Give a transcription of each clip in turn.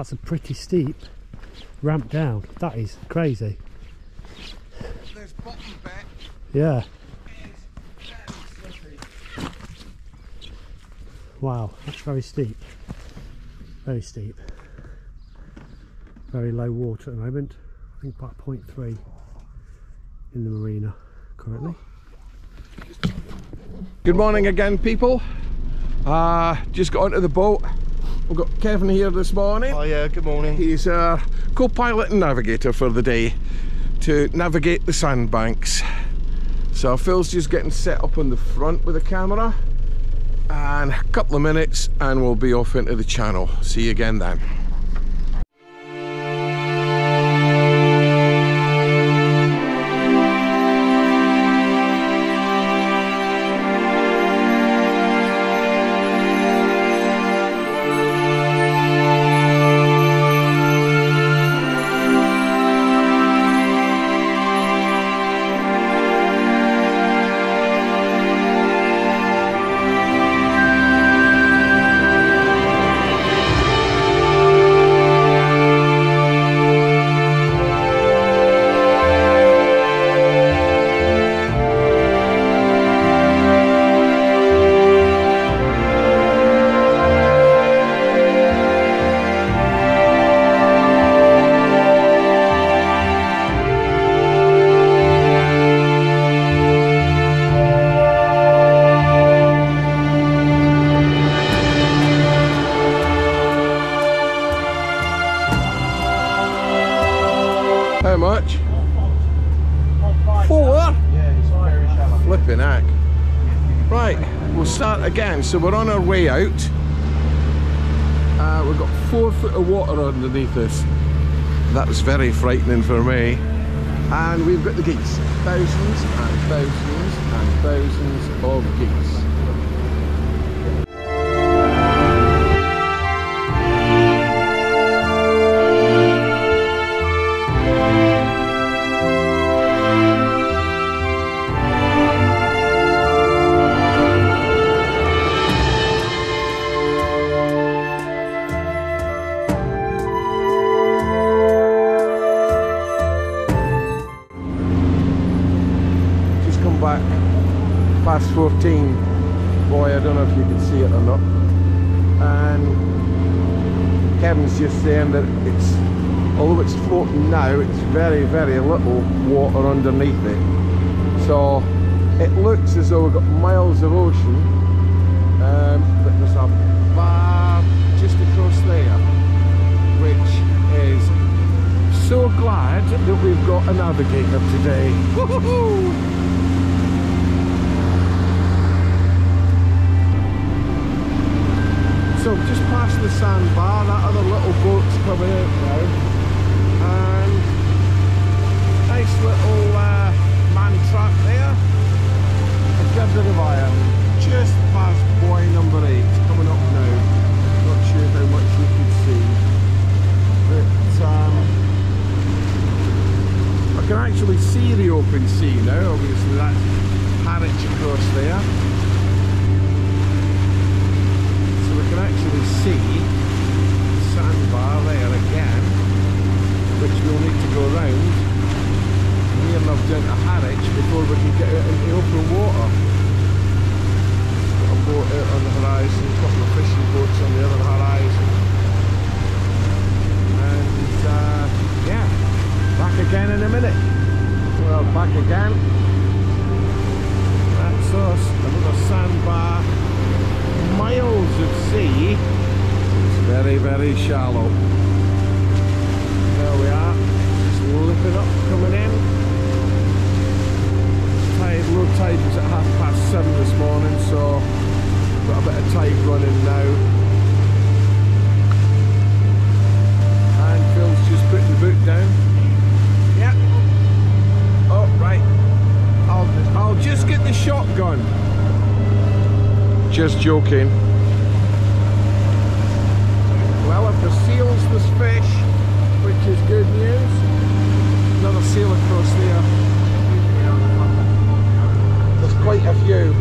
Wow, that's a pretty steep ramp down. That is crazy. There's bottom bit. Yeah. is very slippery. Wow, that's very steep. Very steep. Very low water at the moment. I think about 0.3 in the marina currently. Good morning again, people. Uh, just got onto the boat. We've got Kevin here this morning. Oh yeah, good morning. He's a co-pilot and navigator for the day to navigate the sandbanks. So Phil's just getting set up on the front with the camera and a couple of minutes and we'll be off into the channel. See you again then. So we're on our way out. Uh, we've got four foot of water underneath us. That was very frightening for me. And we've got the geese. Thousands and thousands and thousands of geese. Very very little water underneath it so it looks as though we've got miles of ocean um, but there's a bar just across there which is so glad that we've got a navigator today So just past the sandbar, that other little boat's coming out now. And nice little uh, man trap there. A good bit of iron. Just past buoy number eight, coming up now. Not sure how much you can see. But um, I can actually see the open sea now, obviously that's Harwich across there. So we can actually see the sandbar there again, which we'll need to go round near enough down to Harwich before we can get out into open water. Got a boat out on the horizon, a couple of fishing boats on the other horizon. And uh, yeah, back again in a minute. Well, back again. That's us, another sandbar miles of sea. It's very, very shallow. There we are, just lipping up, coming in. Tide, low tide was at half past seven this morning, so got a bit of tide running now. And Phil's just putting the boot down. Yep. Oh, right. I'll, I'll just get the shotgun. Just joking. Well, if the seals there's fish, which is good news. Another seal across there. There's quite a few.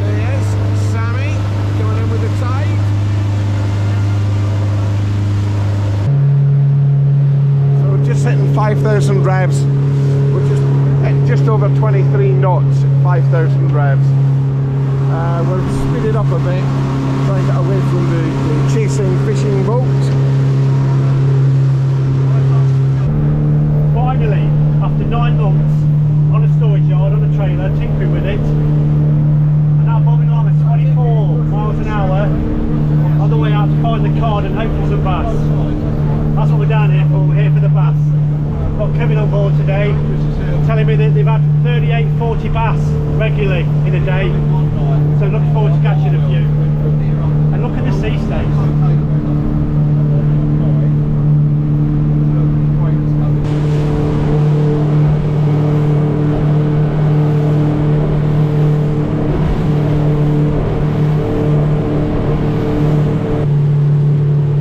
There he is, Sammy, coming in with the tide. 5,000 revs. Just at just over 23 knots 5,000 revs. Uh, we're speeding up a bit, trying to get away from the, the chasing fishing boat. Finally, after nine months on a storage yard, on a trailer, tinkering with it, and now bobbing along at 24 miles an hour on the way out to find the cod and hope for some bass. That's what we're down here for, we're here for the bass. Got Kevin on board today, telling me that they've had 38, 40 bass regularly in a day, so looking forward to catching a few. And look at the sea stays.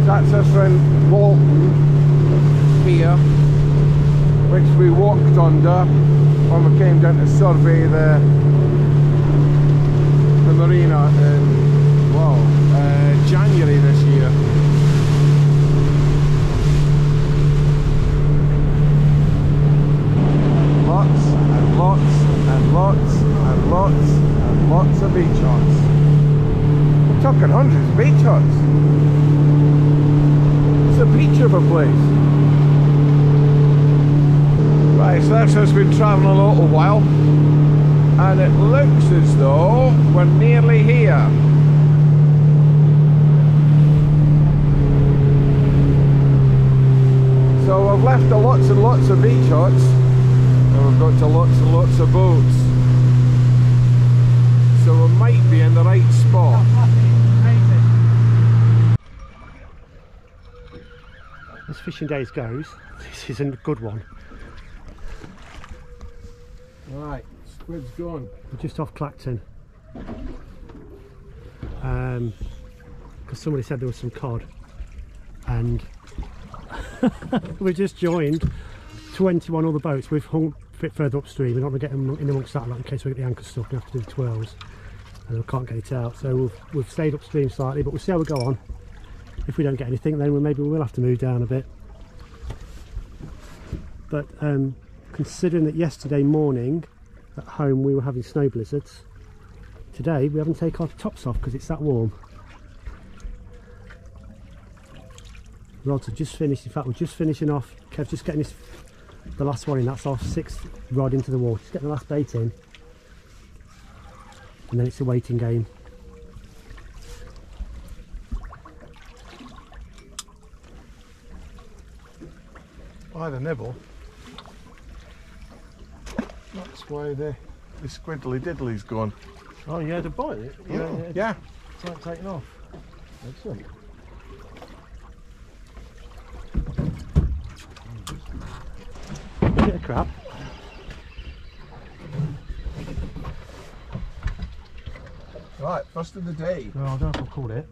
That's us round Walton here, which we walked under when we came down to survey the the marina in well uh, January this year. Lots and lots and lots and lots and lots of beach huts. We're talking hundreds of beach huts. It's a beach of a place. Right, so that's us been travelling a little while. And it looks as though we're nearly here. So we've left lots and lots of beach huts. And we've got to lots and lots of boats. So we might be in the right spot. As fishing days goes, this isn't a good one. Right, squid's gone. We're just off Clacton. Um, because somebody said there was some cod, and we just joined 21 other boats. We've hung a bit further upstream. We're not going to get them in amongst that lot in case we get the anchor stuck and have to do the twirls, and we can't get it out. So we've, we've stayed upstream slightly, but we'll see how we go on. If we don't get anything, then we maybe we will have to move down a bit. But um, considering that yesterday morning at home we were having snow blizzards. Today we haven't taken our tops off because it's that warm. Rods have just finished, in fact we're just finishing off, Kev's just getting this, the last one in, that's our sixth rod into the water, just getting the last bait in. And then it's a waiting game. I had a nibble. That's why the, the squiddly diddly's gone. Oh, you had to bite it? You Yeah. Mm, had yeah. It's like taken off. Excellent. Bit of crap. Right, first of the day. No, I don't know if I called it.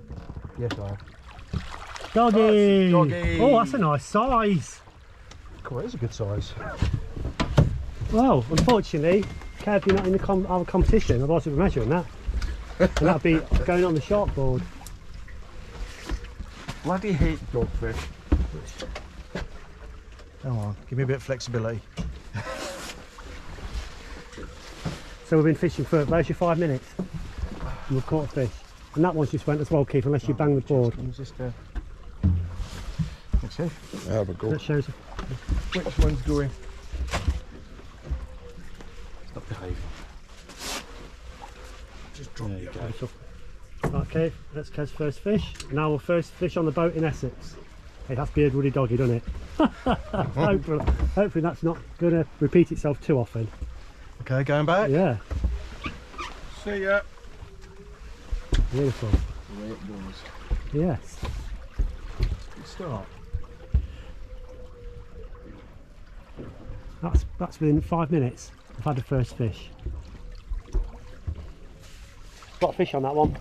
Yes, I have. Doggy! doggy. Oh, that's a nice size. Cool, it is a good size. Well, unfortunately, Kev, you're not in the com- our competition, otherwise we'd be measuring that. and that'd be going on the shark board. Bloody hate dogfish. Come on, give me a bit of flexibility. So we've been fishing for, there's your five minutes. And we've caught a fish. And that one's just went as well, Keith, unless you bang the board. It's just uh, Let's see. There we go. That shows Which one's going? Stop behave. Just drop There you go. Right, Keith, that's Kev's first fish. Now our first fish on the boat in Essex. Hey, that's Beardwoody Doggy, doesn't it? hopefully, hopefully that's not going to repeat itself too often. Okay, going back. Yeah, See ya. beautiful. The way it goes. Yes. Good start. That's that's within five minutes. I've had the first fish. Got a fish on that one.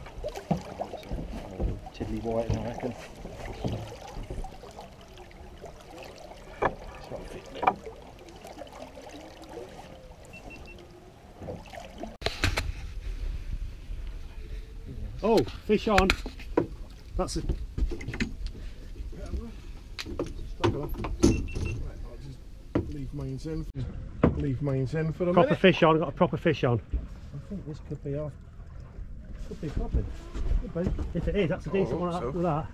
Tiddly white, I reckon. It's got a thick lip. Oh, fish on. That's a Struggle. Right, I'll just leave leave mine in. Leave mine in for a Proper minute. fish on, I've got a proper fish on. I think this could be our. Could be popping. Could be. If it is, that's a decent hope one so. with that.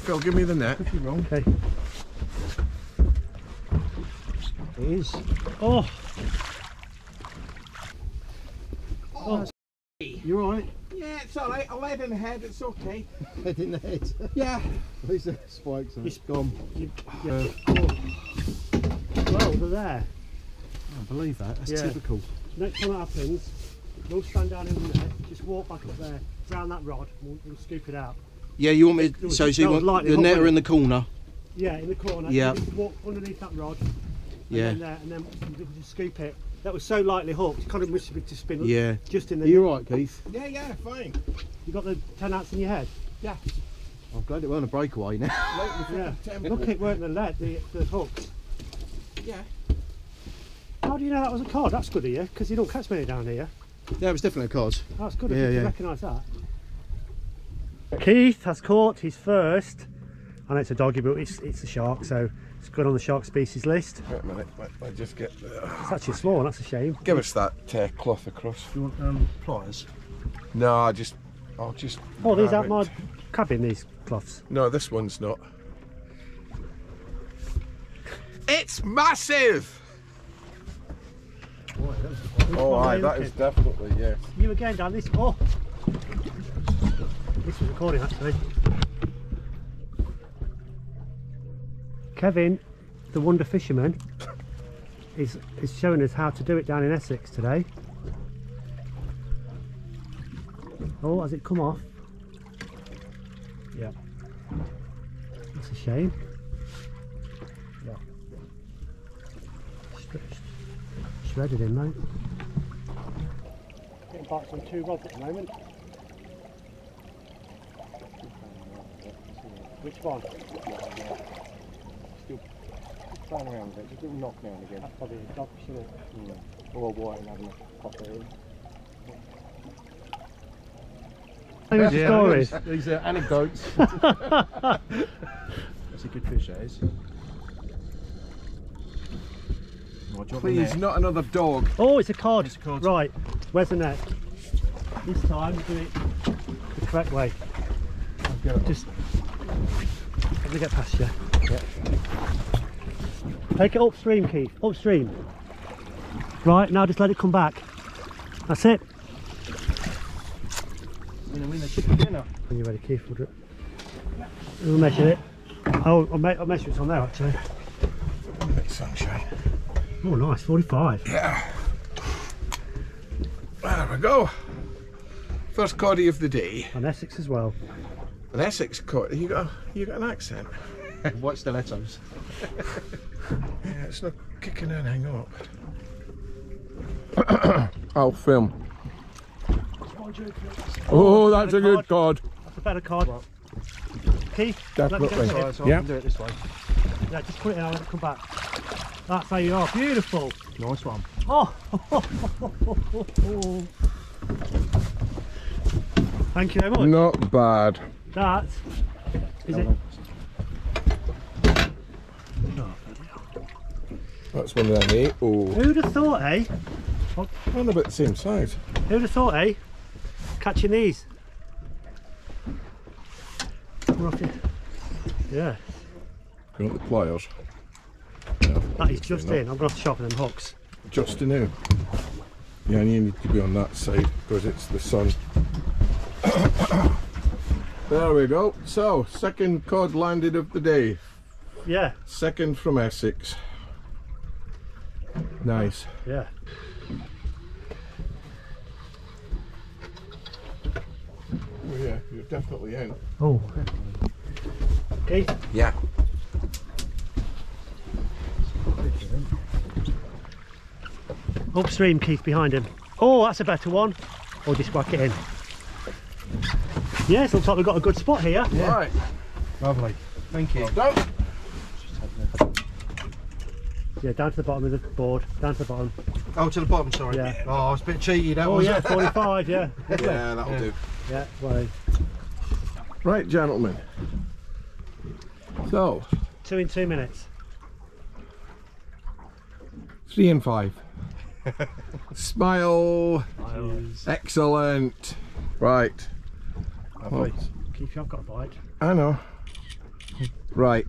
Phil, give me the net. Could be wrong. Okay. It is. Oh, Oh. You're right. Yeah, it's all right. A lead in the head. It's okay. Head in the head. Yeah. These are spikes and it's gone. you, Uh, well, they're there. I believe that. That's Yeah. typical. Next time it happens, we'll stand down in there, just walk back up there, round that rod, and we'll, we'll scoop it out. Yeah, you want me? It was- So, so you that was want lightly the hooked, netter in the corner? Yeah, in the corner. Yeah. Just walk underneath that rod. Yeah. And then, there, and then we'll just scoop it. That was so lightly hooked, it kind of must have just been Yeah. just in Are the. you right, Keith? Yeah, yeah, fine. You got the ten outs in your head. Yeah. I'm glad it weren't a breakaway now. Yeah. Look, it weren't the lead, the, the hooks. Yeah. How do you know that was a cod? That's good of you, because you don't catch many down here. yeah, it was definitely a cod. That's good Yeah, if you yeah. recognise that. Keith has caught his first. I know it's a doggy, but it's, it's a shark, so it's good on the shark species list. Wait a minute. Let, let just get. Uh, It's actually a small one, that's a shame. give us that uh, cloth across. Do you want um, pliers? No, I just. I'll just. Oh, these aren't my it. cabin, these cloths. No, this one's not. It's massive. Oh, aye, that is definitely yes. You again, Dan. This. Oh! This was recording actually. Kevin, the Wonder Fisherman, is, is showing us how to do it down in Essex today. Oh, has it come off? Yeah. That's a shame. Yeah. Shredded in, mate. Getting bites on two rods at the moment. Which one? Still playing around with it, just a little knock now and again. That's probably a dogfish, isn't it? Hmm. Or a white and having a pop it in. Tell me stories. These are anecdotes. That's a good fish, that is. Right, drop the Please, net. not another dog. Oh, it's a cod. It's a cod. Right, where's the net? This time, do it the correct way. Just let me get past you. Yeah. Take it upstream, Keith. Upstream. Right, now just let it come back. That's it. We're gonna win the chicken dinner. When you're ready, Keith, we'll, do it. we'll measure it. Oh, I'll, me- I'll measure it on there actually. Sunshine. Oh, nice, 45. Yeah. There we go. First coddy of the day. And Essex as well. An Essex cod. You got you got an accent. Watch the letters. Yeah, it's not kicking in. Hang on. I'll film. Oh, that's a good card. That's a better card. Keith, let me Definitely. get it. So Yeah. I can do it this way. Yeah, just put it in, I'll let it come back. That's how you are. Beautiful. Nice one. Oh. Thank you very much. Not bad. That is it. That's one of them, eh? Oh, Who'd have thought, eh? and about the same size. Who'd have thought, eh? Catching these. We're off here. Yeah, Got the pliers. That is just in. I'm going to have to sharpen them hooks. Just now. Yeah, and you need to be on that side because it's the sun. there we go. So, second cod landed of the day. Yeah, Second from Essex. Nice. yeah. Oh yeah, you're definitely in. Oh. Okay. Yeah. Upstream, Keith, behind him. Oh, that's a better one. Or just whack it in. Yes, looks like we've got a good spot here. Right. Lovely. Thank you. Done. Yeah, down to the bottom of the board. Down to the bottom. Oh, to the bottom, sorry. Yeah. Oh, I was a bit cheeky, that Oh yeah, 45, yeah. Yeah, that'll Yeah. do. Yeah, well, Right, gentlemen. So, two in two minutes. Three and five. Smile. Excellent. Right. Lovely. Oh. Keith, I've got a bite. I know. Right.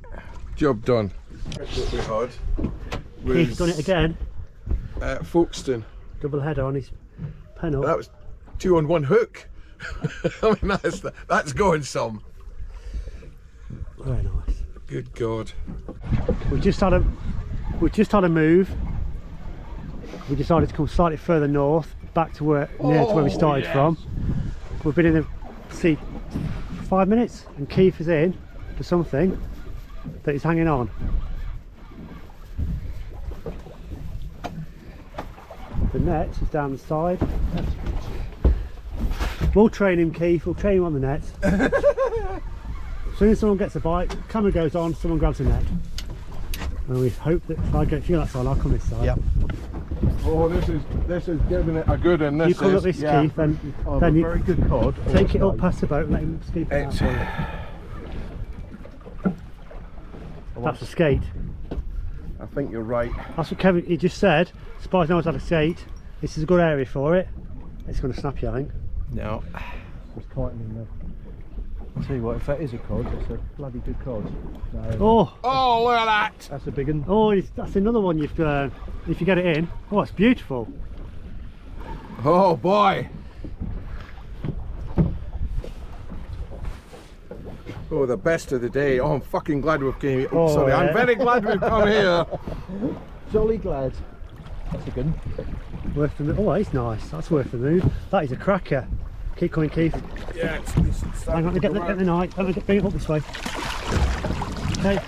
Job done. What we had Keith's done it again. at Folkestone. Double header on his panel. That was two on one hook. I mean, that's that's going some. Very nice. Good God. We just had a we just had a move. We decided to come slightly further north, back to where near to where we Oh, started yes. from. We've been in the sea five minutes, and Keith is in to something that he's hanging on. The net is down the side. We'll train him, Keith. We'll train him on the net. as soon as someone gets a bite, camera goes on, someone grabs a net. And we hope that if I get you that side, I'll come this side. Yep. Oh, this is this is giving it a good one. This You come is, up this, yeah. Keith, then, I've then a you very good cod. take it up past the boat and let him scoop it It's- That's a skate. I think you're right. That's what Kevin he just said. Spice knows how to skate. This is a good area for it. It's going to snap you, I think. No. Just tightening the. I'll tell you what, if that is a cod, it's a bloody good cod. No, Oh, Oh, look at that. That's a big one. oh, it's- that's another one you've. Uh, if you get it in, oh, it's beautiful. Oh boy. Oh, the best of the day. Oh, I'm fucking glad we've came. Oh, Oh, sorry, yeah. I'm very glad we've come here. Jolly glad. That's a good one. Worth the move. Oh, it's nice. That's worth the move. That is a cracker. Keep coming, Keith. Yeah, it's, it's, it's Hang on, get the, get the knife. Let me get- bring it up this way. Okay.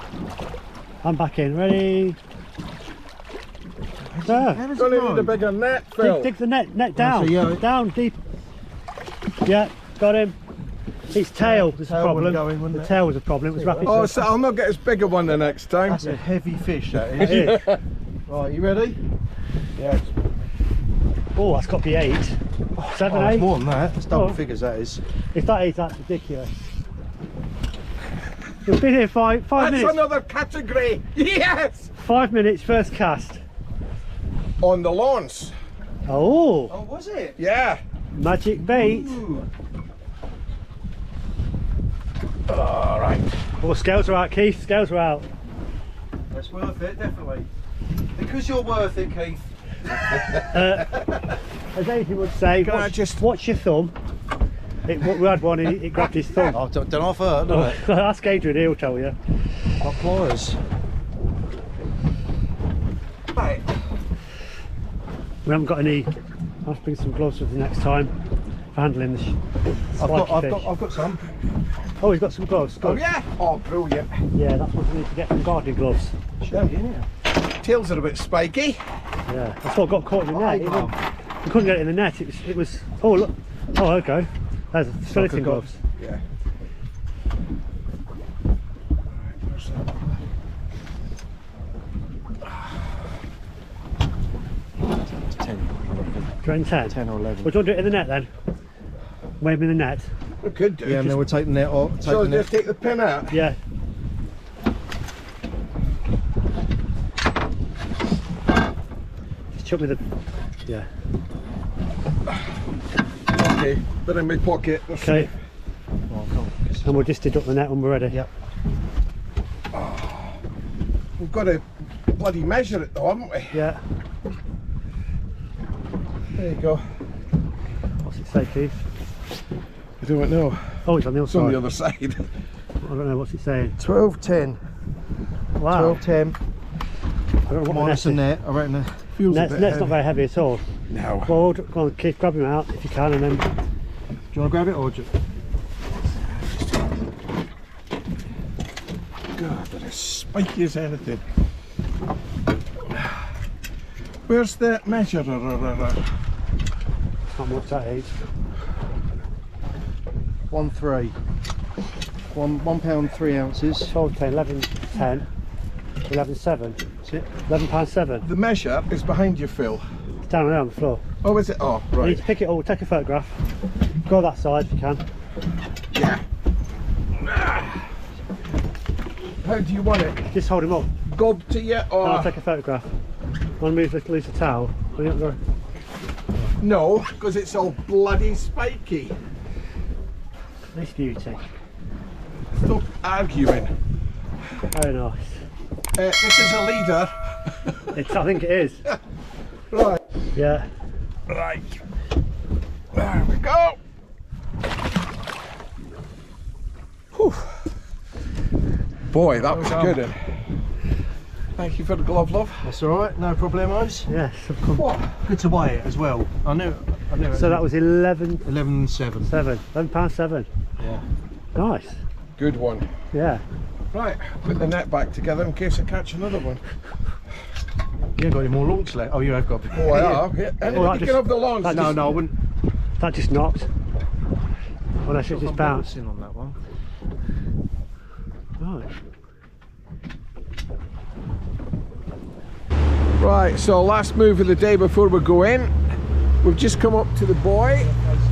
I'm back in. Ready? There. Gonna need a bigger net, Phil. Dig, dig the net, net down. so, yeah. Down deep. Yeah, got him. Its tail was a problem. wouldn't go wouldn't the it? tail was a problem. It was wrapping. Oh, so I'll not get as big a one the next time. That's a heavy fish, that is. It is. Right, you ready? Yeah. Oh, that's got to be eight. Oh, seven, Oh, eight. it's more than that. It's double Oh. figures, that is. If that is, that's ridiculous. We've been here five five That's minutes. another category. Yes. Five minutes, first cast. On the lawns. Oh, Oh, was it? Yeah. magic bait. All right. Oh, scales are out, Keith. Scales are out. That's worth it, definitely. Because you're worth it, Keith. Uh, As Adrian would say, Can I watch, just- watch your thumb. It, we had one, he, he grabbed his thumb. Oh, don't, don't off hurt, do it? Ask Adrian, he'll tell you. Got pliers. Right. We haven't got any. I'll have to bring some gloves with the next time for handling this. I've got, I've fish. got, I've got some. Oh, he's got some gloves. Oh yeah. Oh, brilliant. Yeah, that's what we need to get some gardening gloves. Show you, innit? Tails are a bit spiky. Yeah, that's what got caught in the Oh, net. It couldn't get it in the net. It was. It was. Oh look. Oh, okay. we go. There's skeleton gloves. Yeah. Ten. I reckon. Do you reckon ten? Ten or eleven. Well, do you want to do it in the net then? Wave in the net. We could do. Yeah, and then we'll take the net off. Take so the net. just take the pin out. Yeah. Just chuck me the. Yeah. Okay. Put it in my pocket. Okay. Oh, on. And we'll just deduct the net when we're ready. Yep. We've got to bloody measure it though, haven't we? Yeah. There you go. What's it say, Keith? I don't know. Oh, it's on the other It's on side. the other side. I don't know what's it saying. 12, 10. Wow. 12, 10. I don't know what the net a is. net. I reckon. Feels Net's, a bit net's not very heavy at all. No. Well, we'll go on, Keith, grab him out if you can, and then Do you want to grab it or just. God, they're as spiky as anything. Where's the measure? How much that is. One three. One one pound three ounces. 12, 10, 11, 10, 11, 7. That's it. 11 pounds 7. The measure is behind you, Phil. It's down there on the floor. Oh, is it? Oh, You need to pick it all. take a photograph. Go that side if you can. Yeah. How do you want it? Just hold him up. Gob to you And I'll or take a photograph. Want to move the loose towel? We don't go- No, because it's all bloody spiky. Nice beauty. Stop arguing. Very nice. Uh, this is a leader. It's, I think it is. Right. Yeah. Right. There we go. Whew. Boy, that was done. good. eh? Thank you for the glove, love. That's all right, no problemos. Yes. of course. What? Good to weigh it as well. I knew. I knew. So that was 11 eleven seven. 7. 11 pounds 7. Yeah. Nice. Good one. Yeah. Right, put the net back together in case I catch another one. You ain't got any more launch left. Oh, you have got. Oh, I have. Yeah. And Well, that you just- can have the launch. that No, just- no, I wouldn't. That just knocked. Unless it just I'm bounced. bouncing on that one. Right. Right, so last move of the day before we go in. We've just come up to the boy That's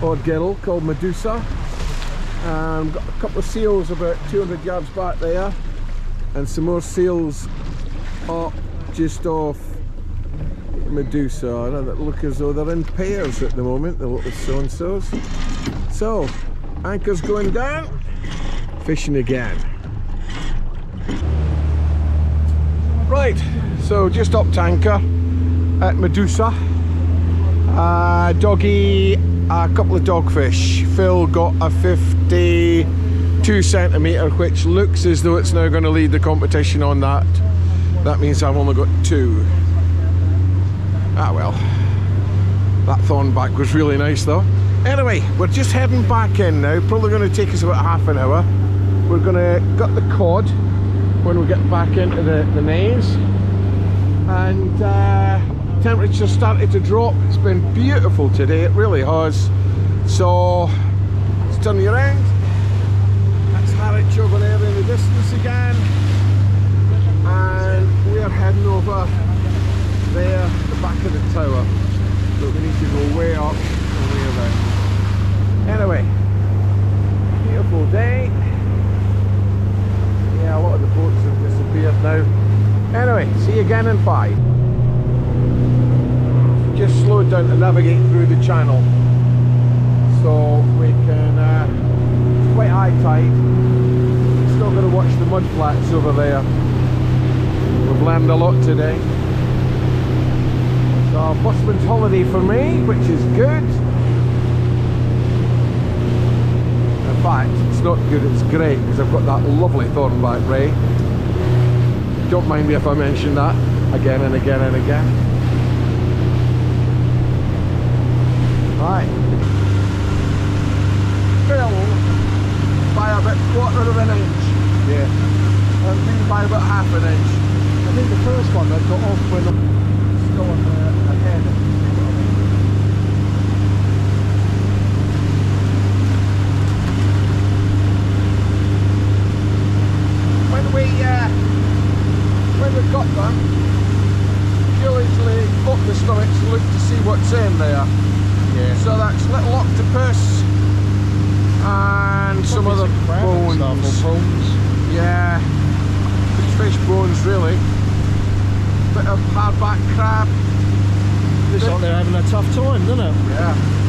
the or girl called Medusa. Um, got a couple of seals about 200 yards back there, and some more seals up just off Medusa. That look as though they're in pairs at the moment, the little so and so's. So, anchor's going down, fishing again. Right, so just up tanker at Medusa. Uh, doggy, a couple of dogfish. Phil got a 52 centimetre, which looks as though it's now going to lead the competition on that. That means I've only got two. Ah well, that thornback was really nice though. Anyway, we're just heading back in now. Probably going to take us about half an hour. We're going to gut the cod when we get back into the, the naze. And uh, temperature started to drop. It's been beautiful today, it really has. So, let's turn you around. That's Harwich over there in the distance again. And we're heading over there, the back of the tower. But we need to go way up and way around. Anyway, beautiful day. Yeah, a lot of the boats have disappeared now. Anyway, see you again in five. Just slowed down to navigate through the channel. So we can, uh, it's quite high tide. Still got to watch the mud flats over there. We've a lot today. So busman's holiday for me, which is good. In fact, it's not good, it's great because I've got that lovely thornback ray. Don't mind me if I mention that again and again and again. Right. Phil by about quarter of an inch. Yeah. And me by about half an inch. Think the first one they got off when Still on the ahead. We uh, when we got them, usually up the stomachs to look to see what's in there. yeah. So that's little octopus and some other bones. Yeah, fish bones really. Bit of hardback crab. Looks like they're having a tough time, doesn't it? Yeah.